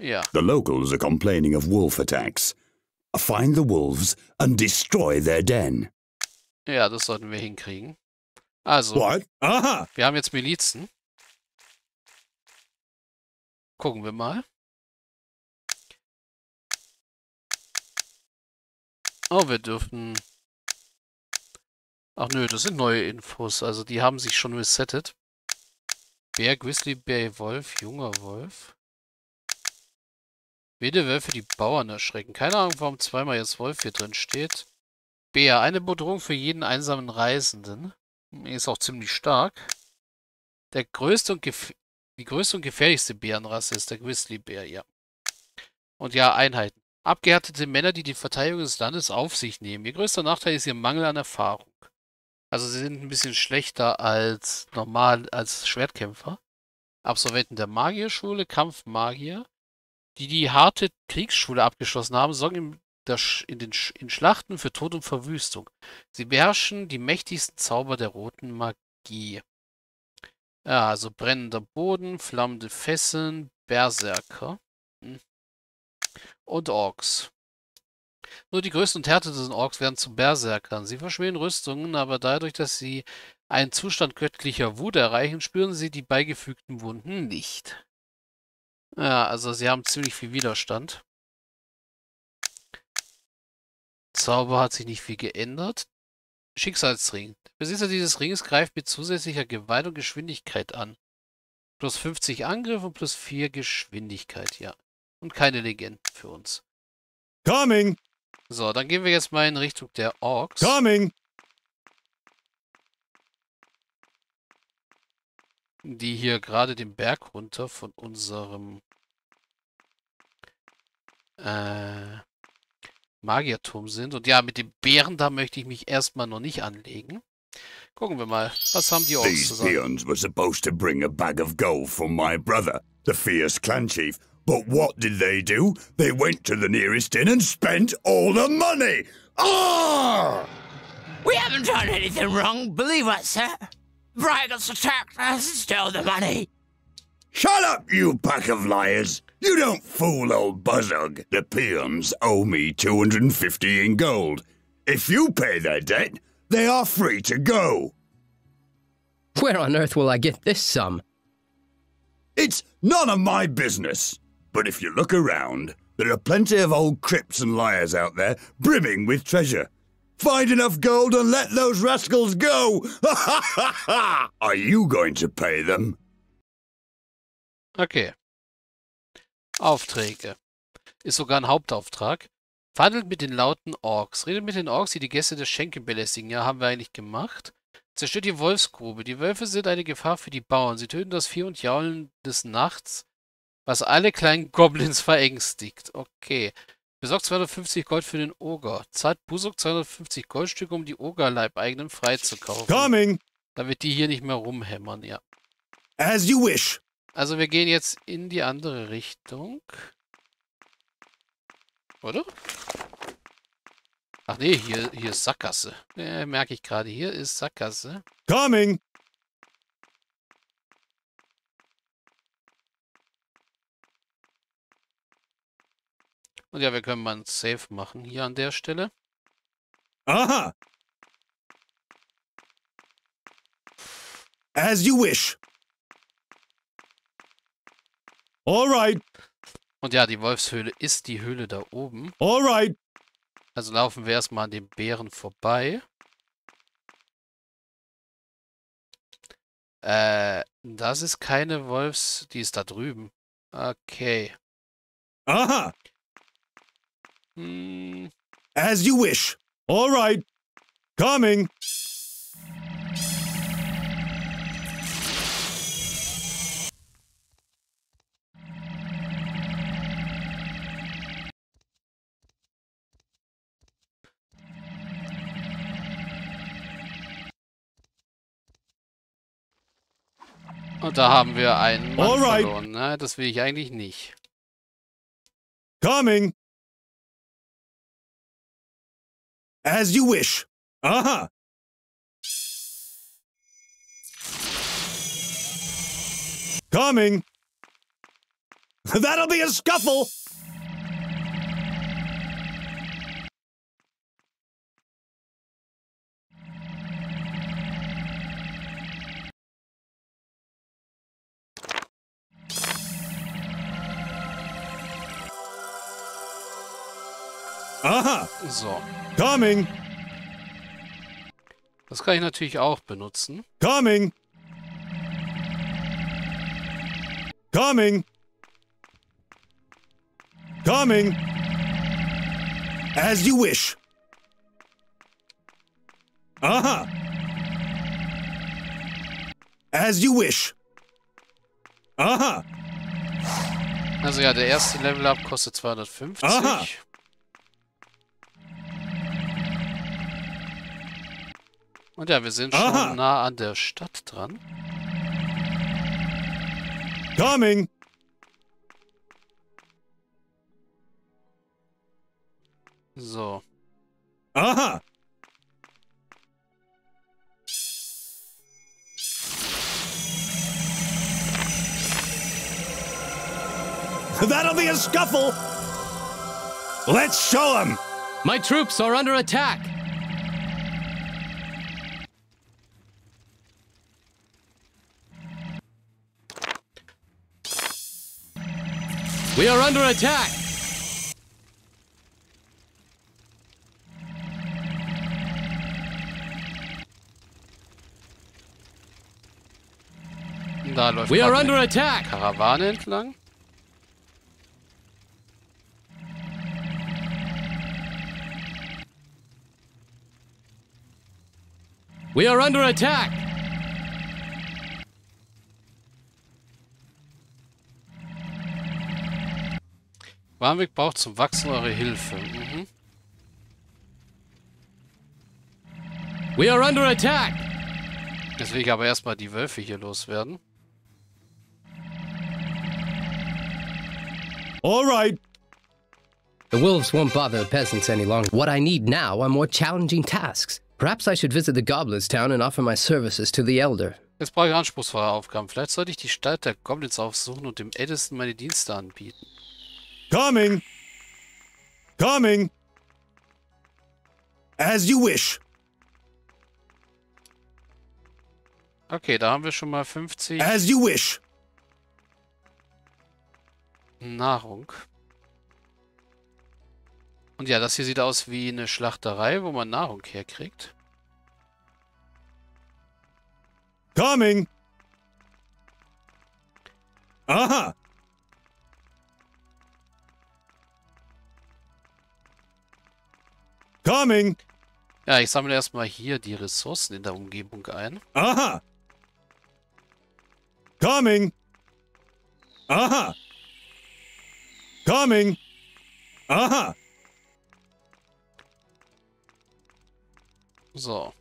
Ja. The locals are complaining of wolf attacks. Find the wolves and destroy their den. Ja, das sollten wir hinkriegen. Also, What? Aha. wir haben jetzt Milizen. Gucken wir mal. Oh, wir dürften... Ach nö, das sind neue Infos. Also die haben sich schon resettet. Bär, Grizzly, Bär, Wolf, junger Wolf. Wilde Wölfe die Bauern erschrecken. Keine Ahnung, warum zweimal jetzt Wolf hier drin steht. Bär, eine Bedrohung für jeden einsamen Reisenden. Ist auch ziemlich stark. Der größte und die größte und gefährlichste Bärenrasse ist der Grizzlybär, ja. Und ja, Einheiten. Abgehärtete Männer, die die Verteidigung des Landes auf sich nehmen. Ihr größter Nachteil ist ihr Mangel an Erfahrung. Also sie sind ein bisschen schlechter als normal, als Schwertkämpfer. Absolventen der Magierschule, Kampfmagier, die die harte Kriegsschule abgeschlossen haben, sorgen in, Sch in den Sch in Schlachten für Tod und Verwüstung. Sie beherrschen die mächtigsten Zauber der roten Magie. Ja, also brennender Boden, flammende Fesseln, Berserker hm. und Orks. Nur die größten und härtesten Orks werden zu Berserkern. Sie verschmähen Rüstungen, aber dadurch, dass sie einen Zustand göttlicher Wut erreichen, spüren sie die beigefügten Wunden nicht. Ja, also sie haben ziemlich viel Widerstand. Zauber hat sich nicht viel geändert. Schicksalsring. Der Besitzer dieses Ringes greift mit zusätzlicher Gewalt und Geschwindigkeit an. Plus 50 Angriff und plus 4 Geschwindigkeit, ja. Und keine Legenden für uns. Coming. So, dann gehen wir jetzt mal in Richtung der Orks. Coming. Die hier gerade den Berg runter von unserem äh, Magierturm sind. Und ja, mit den Bären, da möchte ich mich erstmal noch nicht anlegen. Gucken wir mal, was haben die Orks zu These sagen? peons were supposed to bring a bag of gold from my brother, the fierce clan chief. But what did they do? They went to the nearest inn and spent all the money. Ah! We haven't done anything wrong, believe us, sir. Brigands attacked us and stole the money. Shut up, you pack of liars! You don't fool old Buzzug. The peons owe me 250 in gold. If you pay their debt, they are free to go. Where on earth will I get this sum? It's none of my business. But if you look around, there are plenty of old crypts and liars out there brimming with treasure. Find enough gold and let those rascals go! are you going to pay them? Okay. Aufträge. Ist sogar ein Hauptauftrag. Verhandelt mit den lauten Orks. Redet mit den Orks, die die Gäste der Schenken belästigen. Ja, haben wir eigentlich gemacht. Zerstört die Wolfsgrube. Die Wölfe sind eine Gefahr für die Bauern. Sie töten das Vieh und Jaulen des Nachts, was alle kleinen Goblins verängstigt. Okay. Besorgt 250 Gold für den Oger. Zahlt Busok 250 Goldstücke, um die Ogerleibeigenen freizukaufen. Coming. Damit die hier nicht mehr rumhämmern, ja. As you wish. Also wir gehen jetzt in die andere Richtung. Oder? Ach nee, hier, hier ist Sackgasse. Äh, merke ich gerade. Hier ist Sackgasse. Coming. Und ja, wir können mal ein Save machen hier an der Stelle. Aha. As you wish. All right. Und ja, die Wolfshöhle ist die Höhle da oben. All right. Also laufen wir erstmal an den Bären vorbei. Äh, das ist keine Wolfs... Die ist da drüben. Okay. Aha. Hm, As you wish. All right. Coming. und da haben wir einen Mann Alright. verloren. Ne? Das will ich eigentlich nicht. Coming. As you wish. Uh huh. Coming. That'll be a scuffle! Aha, So. Coming, Das kann ich natürlich auch benutzen. coming. Coming. Coming. As you wish. Aha. As you wish. Aha. Also ja, der erste Level-Up kostet 250. Aha. Und ja, wir sind schon Aha. nah an der Stadt dran. Coming. So. Aha. That'll be a scuffle. Let's show 'em. My troops are under attack. We are under attack. Da läuft We are under attack. Karawane entlang. We are under attack. Warnweg braucht zum Wachsen eure Hilfe. Mhm. We are under attack. Jetzt will ich aber erstmal die Wölfe hier loswerden. All right. The wolves won't bother the peasants any longer. What I need now are more challenging tasks. Perhaps I should visit the Goblins town and offer my services to the elder. Jetzt brauche ich anspruchsvolle Aufgaben. Vielleicht sollte ich die Stadt der Goblins aufsuchen und dem Ältesten meine Dienste anbieten. Coming. Coming. As you wish. Okay, da haben wir schon mal 50 As you wish. Nahrung. Und ja, das hier sieht aus wie eine Schlachterei, wo man Nahrung herkriegt. Coming. Aha. Coming. Ja, ich sammle erstmal hier die Ressourcen in der Umgebung ein. Aha. Coming. Aha. Coming. Aha. So.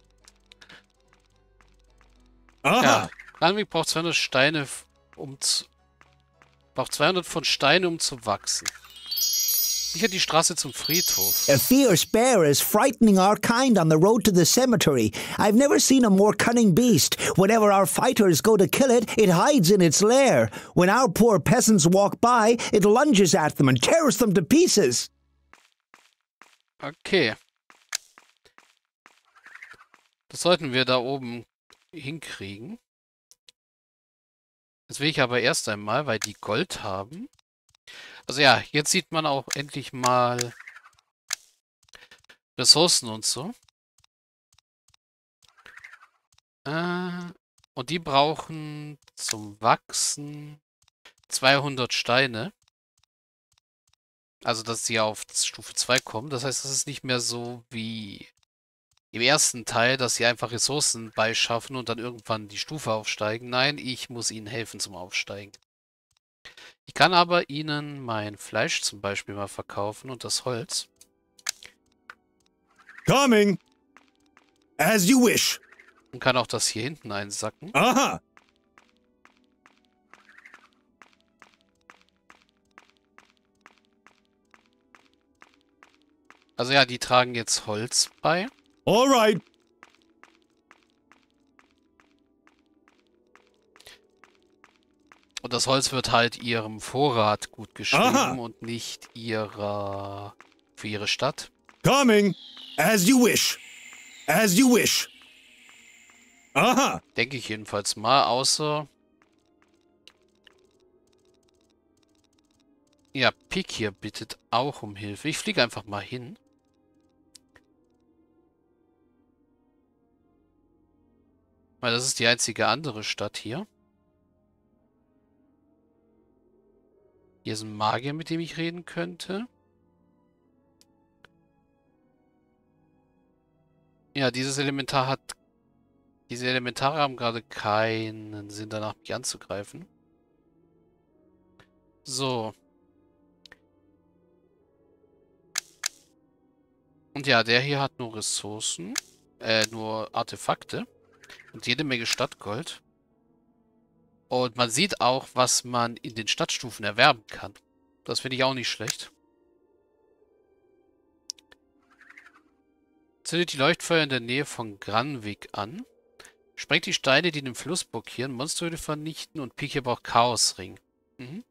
Aha. Ja, Ranwig braucht 200 Steine, um zu... Braucht 200 von Steinen, um zu wachsen. Sicher die Straße zum Friedhof. A fierce bear is frightening our kind on the road to the cemetery. I've never seen a more cunning beast. Whenever our fighters go to kill it, it hides in its lair. When our poor peasants walk by, it lunges at them and tears them to pieces. Okay. Das sollten wir da oben hinkriegen. Das will ich aber erst einmal, weil die Gold haben. Also ja, jetzt sieht man auch endlich mal Ressourcen und so. Äh, und die brauchen zum Wachsen 200 Steine. Also, dass sie auf Stufe 2 kommen. Das heißt, das ist nicht mehr so wie im ersten Teil, dass sie einfach Ressourcen beischaffen und dann irgendwann die Stufe aufsteigen. Nein, ich muss ihnen helfen zum Aufsteigen. Ich kann aber ihnen mein Fleisch zum Beispiel mal verkaufen und das Holz. Coming. As you wish. Und kann auch das hier hinten einsacken. Aha. Also ja, die tragen jetzt Holz bei. All Und das Holz wird halt ihrem Vorrat gut geschrieben Aha. und nicht ihrer für ihre Stadt. Coming! As you wish! As you wish! Aha! Denke ich jedenfalls mal, außer. Ja, Pik hier bittet auch um Hilfe. Ich fliege einfach mal hin. Weil das ist die einzige andere Stadt hier. Hier ist ein Magier, mit dem ich reden könnte. Ja, dieses Elementar hat... Diese Elementare haben gerade keinen Sinn danach, mich anzugreifen. So. Und ja, der hier hat nur Ressourcen. Äh, nur Artefakte. Und jede Menge Stadtgold. Und man sieht auch, was man in den Stadtstufen erwerben kann. Das finde ich auch nicht schlecht. Zündet die Leuchtfeuer in der Nähe von Granvik an. Sprengt die Steine, die den Fluss blockieren, Monsterhöhle vernichten und Pike braucht Chaosring. Mhm.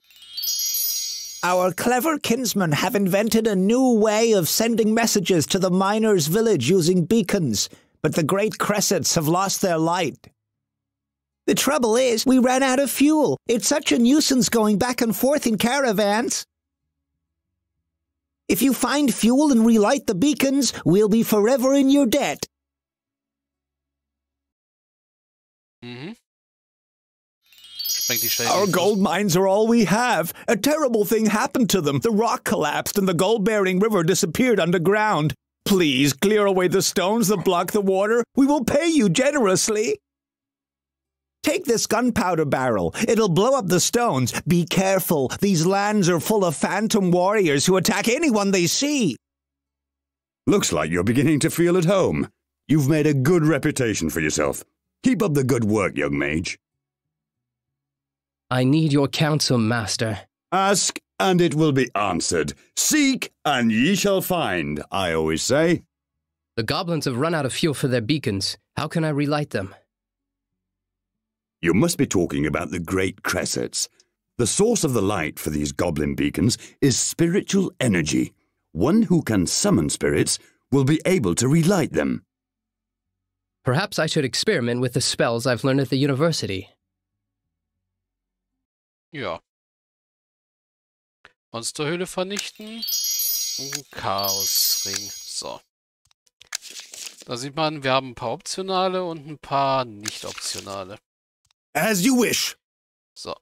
Our clever kinsmen have invented a new way of sending messages to the miners' village using beacons, but the great cressets have lost their light. The trouble is, we ran out of fuel. It's such a nuisance going back and forth in caravans. If you find fuel and relight the beacons, we'll be forever in your debt. Mhm. Sprengt die Steine. Our in den Fluss. gold mines are all we have. A terrible thing happened to them. The rock collapsed and the gold bearing river disappeared underground. Please clear away the stones that block the water. We will pay you generously. Take this gunpowder barrel. It'll blow up the stones. Be careful. These lands are full of phantom warriors who attack anyone they see. Looks like you're beginning to feel at home. You've made a good reputation for yourself. Keep up the good work, young mage. I need your counsel, master. Ask, and it will be answered. Seek, and ye shall find, I always say. The goblins have run out of fuel for their beacons. How can I relight them? You must be talking about the great cressets. The source of the light for these goblin beacons is spiritual energy. One who can summon spirits will be able to relight them. Perhaps I should experiment with the spells I've learned at the university. Ja. Monsterhöhle vernichten. Und Chaosring. So. Da sieht man, wir haben ein paar optionale und ein paar nicht optionale. As you wish! So.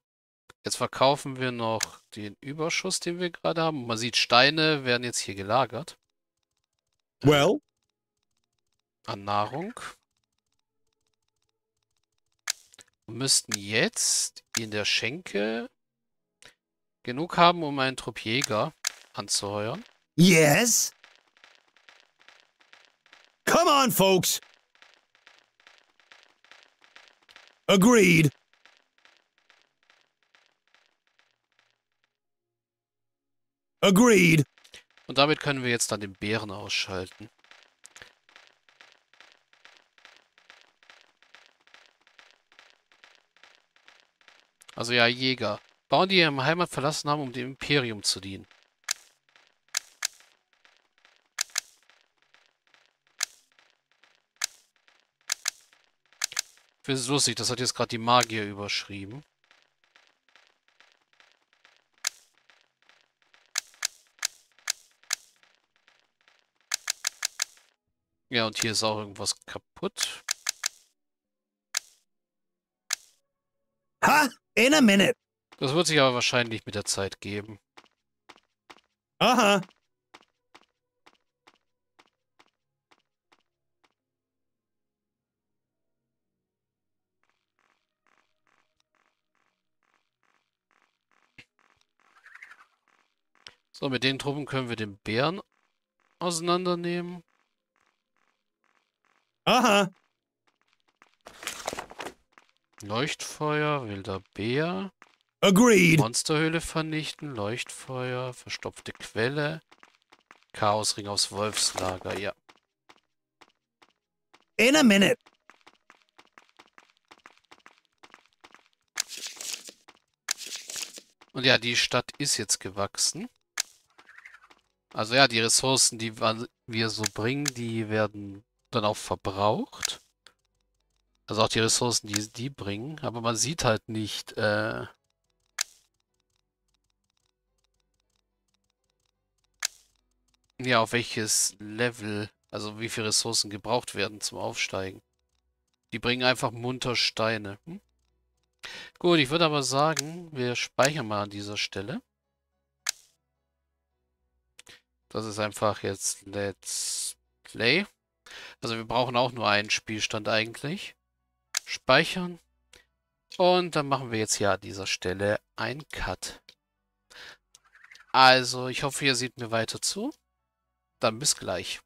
Jetzt verkaufen wir noch den Überschuss, den wir gerade haben. Man sieht, Steine werden jetzt hier gelagert. Well, An Nahrung. Und müssten jetzt in der Schenke genug haben, um einen Trupp Jäger anzuheuern. yes? Come on, folks! Agreed. Agreed. Und damit können wir jetzt dann den Bären ausschalten. Also ja, Jäger. Bauern, die ihre Heimat verlassen haben, um dem Imperium zu dienen. Finde es lustig, das hat jetzt gerade die Magier überschrieben. Ja, und hier ist auch irgendwas kaputt. Huh? In a minute. Das wird sich aber wahrscheinlich mit der Zeit geben. Uh So, mit den Truppen können wir den Bären auseinandernehmen. Huh. Leuchtfeuer, wilder Bär. Agreed. Monsterhöhle vernichten, Leuchtfeuer, verstopfte Quelle. Chaosring aus Wolfslager, ja. In a minute. Und ja, die Stadt ist jetzt gewachsen. Also ja, die Ressourcen, die wir so bringen, die werden dann auch verbraucht. Also auch die Ressourcen, die die bringen. Aber man sieht halt nicht, äh, ja, auf welches Level, also wie viele Ressourcen gebraucht werden zum Aufsteigen. Die bringen einfach munter Steine. Hm? Gut, ich würde aber sagen, wir speichern mal an dieser Stelle. Das ist einfach jetzt Let's Play. Also wir brauchen auch nur einen Spielstand eigentlich. Speichern. Und dann machen wir jetzt hier an dieser Stelle einen Cut. Also, ich hoffe, ihr seht mir weiter zu. Dann bis gleich.